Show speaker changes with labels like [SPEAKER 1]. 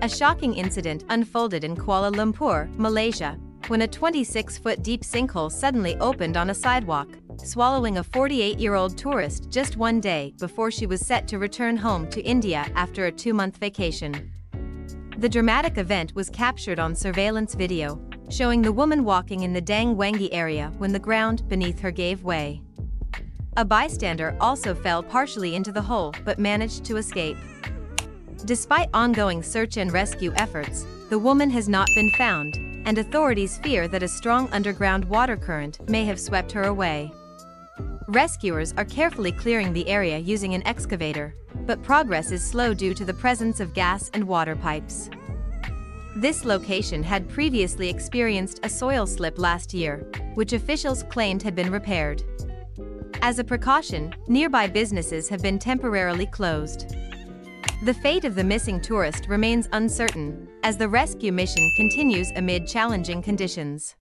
[SPEAKER 1] A shocking incident unfolded in Kuala Lumpur, Malaysia, when a 26-foot deep sinkhole suddenly opened on a sidewalk, swallowing a 48-year-old tourist just one day before she was set to return home to India after a two-month vacation. The dramatic event was captured on surveillance video, showing the woman walking in the Dang Wangi area when the ground beneath her gave way. A bystander also fell partially into the hole but managed to escape. Despite ongoing search and rescue efforts, the woman has not been found, and authorities fear that a strong underground water current may have swept her away. Rescuers are carefully clearing the area using an excavator, but progress is slow due to the presence of gas and water pipes. This location had previously experienced a soil slip last year, which officials claimed had been repaired. As a precaution, nearby businesses have been temporarily closed. The fate of the missing tourist remains uncertain, as the rescue mission continues amid challenging conditions.